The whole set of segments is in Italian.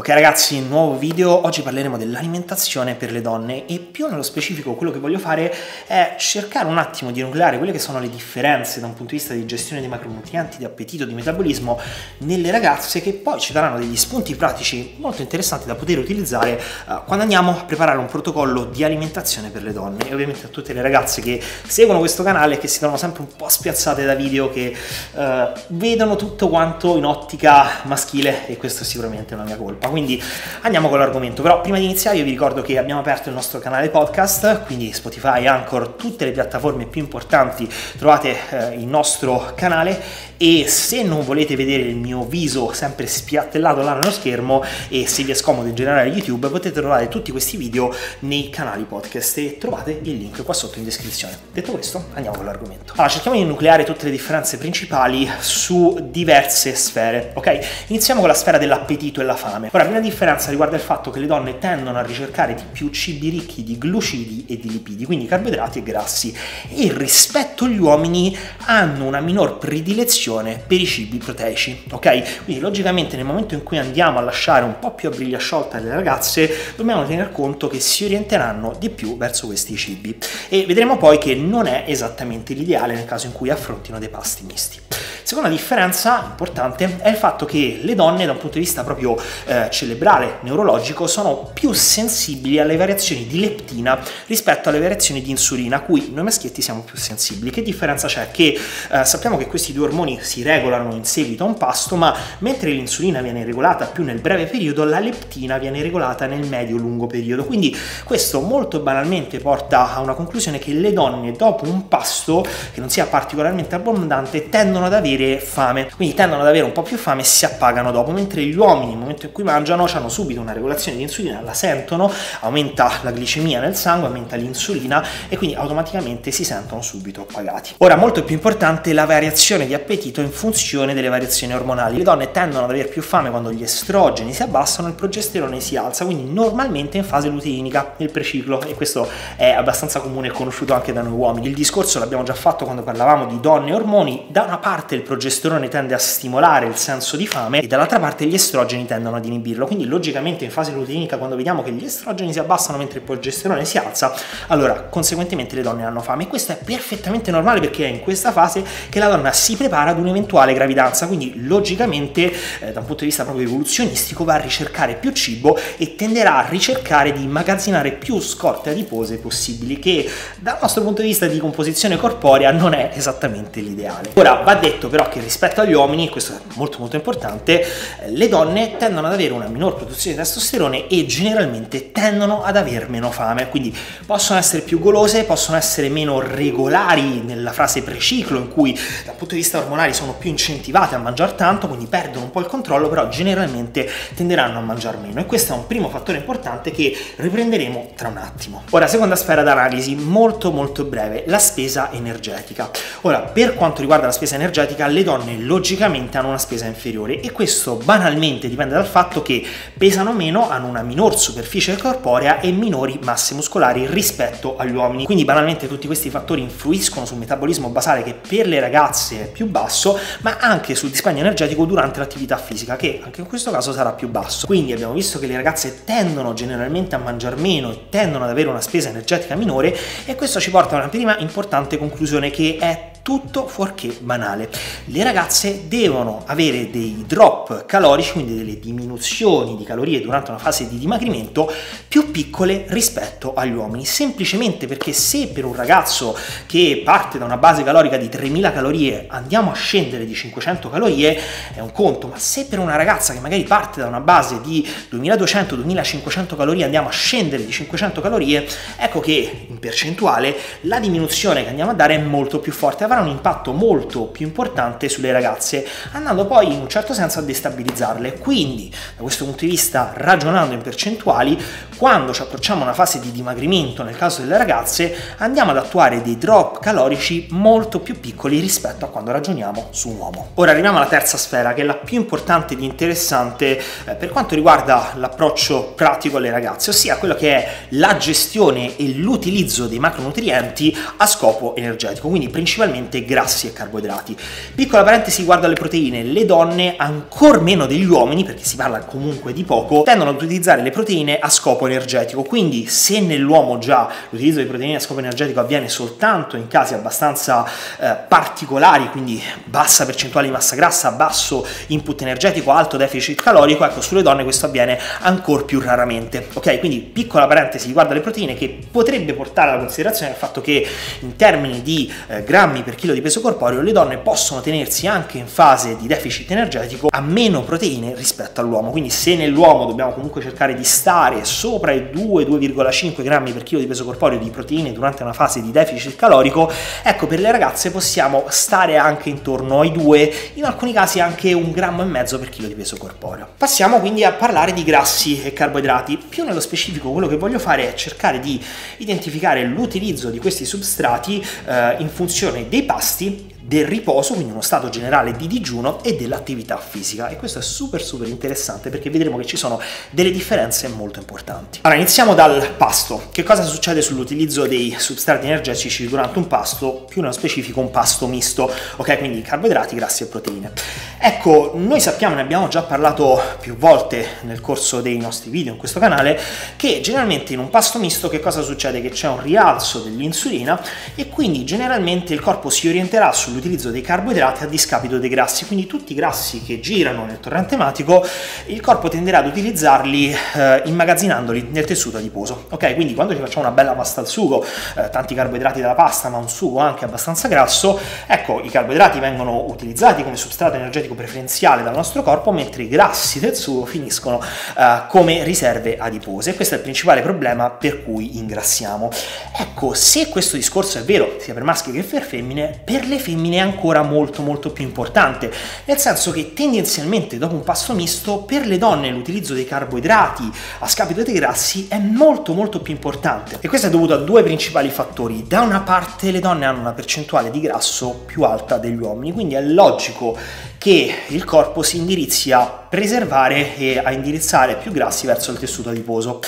Ok ragazzi, nuovo video, oggi parleremo dell'alimentazione per le donne e più nello specifico quello che voglio fare è cercare un attimo di enucleare quelle che sono le differenze da un punto di vista di gestione dei macronutrienti, di appetito, di metabolismo nelle ragazze che poi ci daranno degli spunti pratici molto interessanti da poter utilizzare uh, quando andiamo a preparare un protocollo di alimentazione per le donne. E ovviamente a tutte le ragazze che seguono questo canale e che si trovano sempre un po' spiazzate da video che uh, vedono tutto quanto in ottica maschile e questo è sicuramente una mia colpa quindi andiamo con l'argomento. Però prima di iniziare io vi ricordo che abbiamo aperto il nostro canale podcast, quindi Spotify, Anchor, tutte le piattaforme più importanti trovate eh, il nostro canale e se non volete vedere il mio viso sempre spiattellato là nello schermo e se vi è scomodo in generale YouTube potete trovare tutti questi video nei canali podcast e trovate il link qua sotto in descrizione. Detto questo andiamo con l'argomento. Allora cerchiamo di nucleare tutte le differenze principali su diverse sfere, ok? Iniziamo con la sfera dell'appetito e la fame. Ora, la prima differenza riguarda il fatto che le donne tendono a ricercare di più cibi ricchi di glucidi e di lipidi, quindi carboidrati e grassi, e rispetto agli uomini hanno una minor predilezione per i cibi proteici, ok? Quindi logicamente nel momento in cui andiamo a lasciare un po' più a briglia sciolta le ragazze, dobbiamo tener conto che si orienteranno di più verso questi cibi e vedremo poi che non è esattamente l'ideale nel caso in cui affrontino dei pasti misti. Seconda differenza importante è il fatto che le donne da un punto di vista proprio eh, cerebrale, neurologico, sono più sensibili alle variazioni di leptina rispetto alle variazioni di insulina, a cui noi maschietti siamo più sensibili. Che differenza c'è? Che eh, sappiamo che questi due ormoni si regolano in seguito a un pasto, ma mentre l'insulina viene regolata più nel breve periodo, la leptina viene regolata nel medio-lungo periodo. Quindi questo molto banalmente porta a una conclusione che le donne dopo un pasto che non sia particolarmente abbondante tendono ad avere fame, quindi tendono ad avere un po' più fame e si appagano dopo, mentre gli uomini nel momento in cui mangiano hanno subito una regolazione di insulina, la sentono, aumenta la glicemia nel sangue, aumenta l'insulina e quindi automaticamente si sentono subito appagati. Ora molto più importante la variazione di appetito in funzione delle variazioni ormonali. Le donne tendono ad avere più fame quando gli estrogeni si abbassano e il progesterone si alza, quindi normalmente in fase luteinica, nel preciclo, e questo è abbastanza comune e conosciuto anche da noi uomini. Il discorso l'abbiamo già fatto quando parlavamo di donne e ormoni, da una parte il progesterone tende a stimolare il senso di fame e dall'altra parte gli estrogeni tendono ad inibirlo, quindi logicamente in fase luteinica quando vediamo che gli estrogeni si abbassano mentre il progesterone si alza, allora conseguentemente le donne hanno fame. E questo è perfettamente normale perché è in questa fase che la donna si prepara ad un'eventuale gravidanza, quindi logicamente eh, da un punto di vista proprio evoluzionistico va a ricercare più cibo e tenderà a ricercare di immagazzinare più scorte adipose possibili, che dal nostro punto di vista di composizione corporea non è esattamente l'ideale. Ora va detto però che rispetto agli uomini, questo è molto molto importante, eh, le donne tendono ad avere una minor produzione di testosterone e generalmente tendono ad aver meno fame, quindi possono essere più golose, possono essere meno regolari nella fase preciclo in cui dal punto di vista ormonale sono più incentivate a mangiare tanto, quindi perdono un po' il controllo, però generalmente tenderanno a mangiare meno e questo è un primo fattore importante che riprenderemo tra un attimo. Ora, seconda sfera d'analisi, molto molto breve, la spesa energetica. Ora, per quanto riguarda la spesa energetica, le donne logicamente hanno una spesa inferiore e questo banalmente dipende dal fatto che pesano meno, hanno una minor superficie corporea e minori masse muscolari rispetto agli uomini. Quindi banalmente tutti questi fattori influiscono sul metabolismo basale che per le ragazze è più basso ma anche sul dispendio energetico durante l'attività fisica, che anche in questo caso sarà più basso. Quindi abbiamo visto che le ragazze tendono generalmente a mangiare meno e tendono ad avere una spesa energetica minore e questo ci porta a una prima importante conclusione che è tutto fuorché banale. Le ragazze devono avere dei drop calorici, quindi delle diminuzioni di calorie durante una fase di dimagrimento più piccole rispetto agli uomini, semplicemente perché se per un ragazzo che parte da una base calorica di 3000 calorie andiamo a scendere di 500 calorie è un conto, ma se per una ragazza che magari parte da una base di 2200-2500 calorie andiamo a scendere di 500 calorie, ecco che in percentuale la diminuzione che andiamo a dare è molto più forte avrà un impatto molto più importante sulle ragazze, andando poi in un certo senso a destabilizzarle. Quindi, da questo punto di vista, ragionando in percentuali, quando ci approcciamo a una fase di dimagrimento, nel caso delle ragazze, andiamo ad attuare dei drop calorici molto più piccoli rispetto a quando ragioniamo su un uomo. Ora arriviamo alla terza sfera, che è la più importante ed interessante eh, per quanto riguarda l'approccio pratico alle ragazze, ossia quello che è la gestione e l'utilizzo dei macronutrienti a scopo energetico, quindi principalmente esclusivamente grassi e carboidrati. Piccola parentesi riguardo alle proteine, le donne, ancor meno degli uomini, perché si parla comunque di poco, tendono ad utilizzare le proteine a scopo energetico, quindi se nell'uomo già l'utilizzo di proteine a scopo energetico avviene soltanto in casi abbastanza eh, particolari, quindi bassa percentuale di massa grassa, basso input energetico, alto deficit calorico, ecco sulle donne questo avviene ancora più raramente. Ok, quindi piccola parentesi riguardo alle proteine che potrebbe portare alla considerazione il fatto che in termini di eh, grammi per chilo di peso corporeo le donne possono tenersi anche in fase di deficit energetico a meno proteine rispetto all'uomo. Quindi se nell'uomo dobbiamo comunque cercare di stare sopra i 2-2,5 grammi per chilo di peso corporeo di proteine durante una fase di deficit calorico, ecco per le ragazze possiamo stare anche intorno ai 2, in alcuni casi anche un grammo e mezzo per chilo di peso corporeo. Passiamo quindi a parlare di grassi e carboidrati. Più nello specifico quello che voglio fare è cercare di identificare l'utilizzo di questi substrati eh, in funzione dei pasti del riposo, quindi uno stato generale di digiuno e dell'attività fisica e questo è super super interessante perché vedremo che ci sono delle differenze molto importanti. Allora iniziamo dal pasto. Che cosa succede sull'utilizzo dei substrati energetici durante un pasto, più nello specifico un pasto misto, ok? Quindi carboidrati, grassi e proteine. Ecco, noi sappiamo, ne abbiamo già parlato più volte nel corso dei nostri video in questo canale, che generalmente in un pasto misto che cosa succede? Che c'è un rialzo dell'insulina e quindi generalmente il corpo si orienterà sull'utilizzo l'utilizzo dei carboidrati a discapito dei grassi, quindi tutti i grassi che girano nel torrente ematico il corpo tenderà ad utilizzarli eh, immagazzinandoli nel tessuto adiposo. Ok, quindi quando ci facciamo una bella pasta al sugo, eh, tanti carboidrati della pasta, ma un sugo anche abbastanza grasso, ecco, i carboidrati vengono utilizzati come substrato energetico preferenziale dal nostro corpo, mentre i grassi del sugo finiscono eh, come riserve adipose. Questo è il principale problema per cui ingrassiamo. Ecco, se questo discorso è vero sia per maschi che per femmine, per le femmine femmine è ancora molto molto più importante, nel senso che tendenzialmente dopo un pasto misto per le donne l'utilizzo dei carboidrati a scapito dei grassi è molto molto più importante e questo è dovuto a due principali fattori. Da una parte le donne hanno una percentuale di grasso più alta degli uomini, quindi è logico che il corpo si indirizzi a preservare e a indirizzare più grassi verso il tessuto adiposo.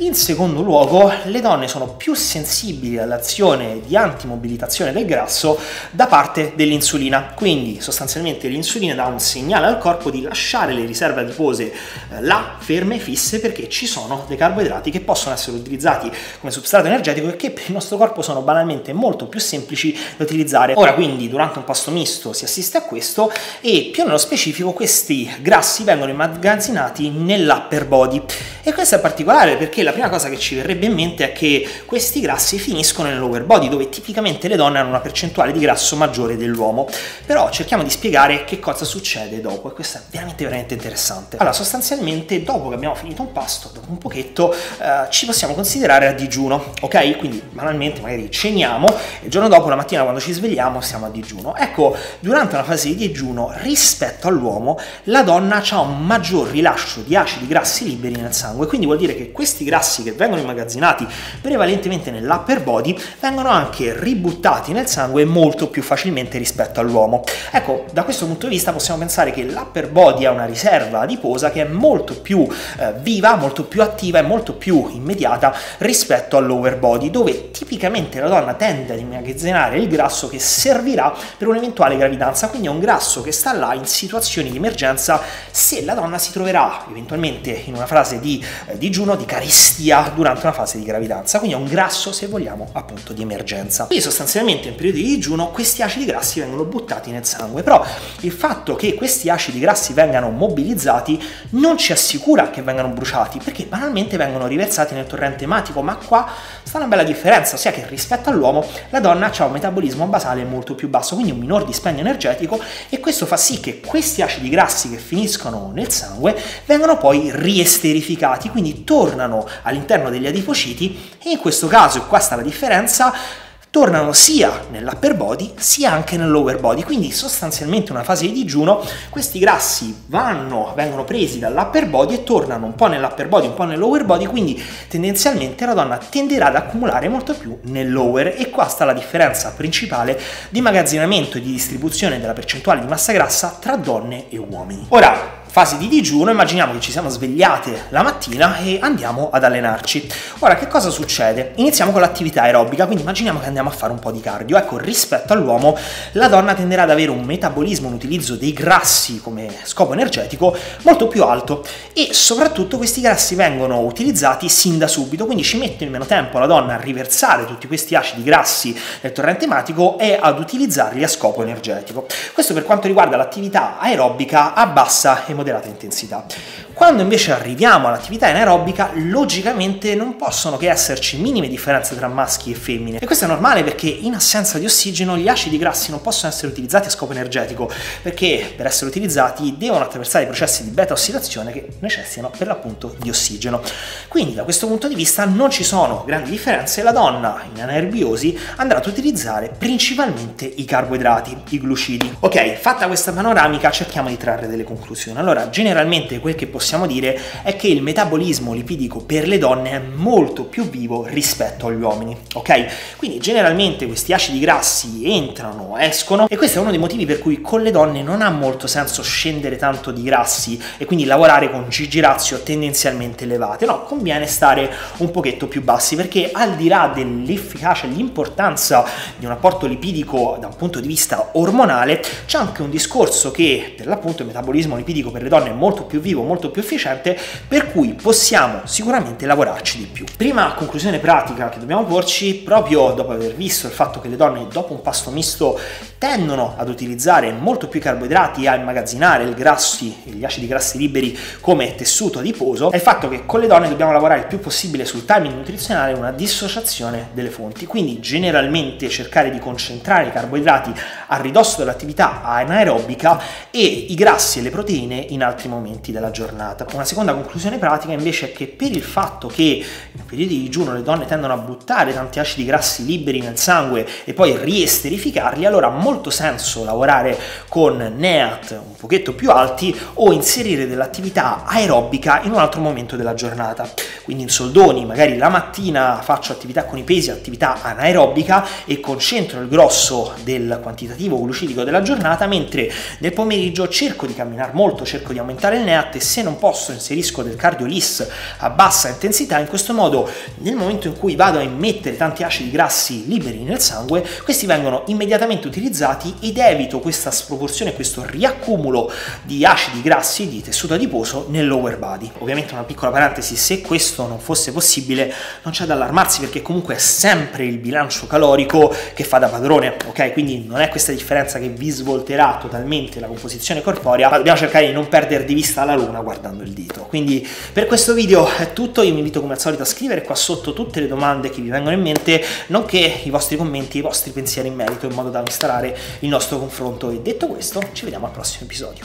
In secondo luogo, le donne sono più sensibili all'azione di antimobilitazione del grasso da parte dell'insulina, quindi sostanzialmente l'insulina dà un segnale al corpo di lasciare le riserve adipose eh, là, ferme, fisse, perché ci sono dei carboidrati che possono essere utilizzati come substrato energetico e che per il nostro corpo sono banalmente molto più semplici da utilizzare. Ora quindi durante un pasto misto si assiste a questo e più nello specifico questi grassi vengono immagazzinati nell'upper body e questo è particolare perché la prima cosa che ci verrebbe in mente è che questi grassi finiscono nel lower body, dove tipicamente le donne hanno una percentuale di grasso maggiore dell'uomo. Però cerchiamo di spiegare che cosa succede dopo, e questo è veramente, veramente interessante. Allora, sostanzialmente, dopo che abbiamo finito un pasto, dopo un pochetto, eh, ci possiamo considerare a digiuno, ok? Quindi, banalmente, magari ceniamo, e il giorno dopo, la mattina, quando ci svegliamo, siamo a digiuno. Ecco, durante una fase di digiuno, rispetto all'uomo, la donna ha un maggior rilascio di acidi grassi liberi nel sangue, quindi vuol dire che questi grassi grassi che vengono immagazzinati prevalentemente nell'upper body vengono anche ributtati nel sangue molto più facilmente rispetto all'uomo. Ecco, da questo punto di vista possiamo pensare che l'upper body ha una riserva adiposa che è molto più eh, viva, molto più attiva e molto più immediata rispetto al lower body, dove tipicamente la donna tende ad immagazzinare il grasso che servirà per un'eventuale gravidanza, quindi è un grasso che sta là in situazioni di emergenza se la donna si troverà eventualmente in una fase di eh, digiuno, di carestia stia durante una fase di gravidanza, quindi è un grasso se vogliamo appunto di emergenza. Quindi sostanzialmente in periodi di digiuno questi acidi grassi vengono buttati nel sangue, però il fatto che questi acidi grassi vengano mobilizzati non ci assicura che vengano bruciati, perché banalmente vengono riversati nel torrente ematico, ma qua sta una bella differenza, ossia che rispetto all'uomo la donna ha un metabolismo basale molto più basso, quindi un minor dispendio energetico e questo fa sì che questi acidi grassi che finiscono nel sangue vengano poi riesterificati, quindi tornano all'interno degli adipociti e in questo caso, e qua sta la differenza, tornano sia nell'upper body sia anche nel lower body, quindi sostanzialmente una fase di digiuno questi grassi vanno, vengono presi dall'upper body e tornano un po' nell'upper body, un po' nel lower body, quindi tendenzialmente la donna tenderà ad accumulare molto più nel lower e qua sta la differenza principale di immagazzinamento e di distribuzione della percentuale di massa grassa tra donne e uomini. Ora, fase di digiuno, immaginiamo che ci siamo svegliate la mattina e andiamo ad allenarci. Ora, che cosa succede? Iniziamo con l'attività aerobica, quindi immaginiamo che andiamo a fare un po' di cardio. Ecco, rispetto all'uomo, la donna tenderà ad avere un metabolismo, un utilizzo dei grassi come scopo energetico molto più alto e soprattutto questi grassi vengono utilizzati sin da subito, quindi ci mette in meno tempo la donna a riversare tutti questi acidi grassi nel torrente ematico e ad utilizzarli a scopo energetico. Questo per quanto riguarda l'attività aerobica a bassa e moderata intensità. Quando invece arriviamo all'attività anaerobica, logicamente non possono che esserci minime differenze tra maschi e femmine. E questo è normale perché in assenza di ossigeno gli acidi grassi non possono essere utilizzati a scopo energetico, perché per essere utilizzati devono attraversare i processi di beta ossidazione che necessitano per l'appunto di ossigeno. Quindi da questo punto di vista non ci sono grandi differenze, la donna in anaerbiosi andrà ad utilizzare principalmente i carboidrati, i glucidi. Ok, fatta questa panoramica cerchiamo di trarre delle conclusioni. Allora, generalmente quel che possiamo dire è che il metabolismo lipidico per le donne è molto più vivo rispetto agli uomini, ok? Quindi generalmente questi acidi grassi entrano, escono e questo è uno dei motivi per cui con le donne non ha molto senso scendere tanto di grassi e quindi lavorare con GG razio tendenzialmente elevate, no, conviene stare un pochetto più bassi perché al di là dell'efficacia e l'importanza di un apporto lipidico da un punto di vista ormonale c'è anche un discorso che per l'appunto il metabolismo lipidico per le donne è molto più vivo, molto più efficiente, per cui possiamo sicuramente lavorarci di più. Prima conclusione pratica che dobbiamo porci, proprio dopo aver visto il fatto che le donne dopo un pasto misto tendono ad utilizzare molto più carboidrati e a immagazzinare il grassi, gli acidi grassi liberi come tessuto adiposo, è il fatto che con le donne dobbiamo lavorare il più possibile sul timing nutrizionale una dissociazione delle fonti, quindi generalmente cercare di concentrare i carboidrati a ridosso dell'attività anaerobica e i grassi e le proteine in altri momenti della giornata. Una seconda conclusione pratica invece è che per il fatto che in periodi di digiuno le donne tendono a buttare tanti acidi grassi liberi nel sangue e poi riesterificarli, allora ha molto senso lavorare con NEAT un pochetto più alti o inserire dell'attività aerobica in un altro momento della giornata. Quindi in soldoni magari la mattina faccio attività con i pesi, attività anaerobica e concentro il grosso del quantitativo glucidico della giornata, mentre nel pomeriggio cerco di camminare molto, cerco di aumentare il NEAT e se non posso inserisco del cardio LIS a bassa intensità, in questo modo nel momento in cui vado a immettere tanti acidi grassi liberi nel sangue, questi vengono immediatamente utilizzati ed evito questa sproporzione, questo riaccumulo di acidi grassi di tessuto adiposo nel lower body. Ovviamente una piccola parentesi, se questo non fosse possibile non c'è da allarmarsi perché comunque è sempre il bilancio calorico che fa da padrone, ok? Quindi non è questa differenza che vi svolterà totalmente la composizione corporea, ma dobbiamo cercare di non perdere di vista la luna guardando il dito. Quindi per questo video è tutto, io vi invito come al solito a scrivere qua sotto tutte le domande che vi vengono in mente, nonché i vostri commenti, i vostri pensieri in merito in modo da instaurare il nostro confronto e detto questo ci vediamo al prossimo episodio.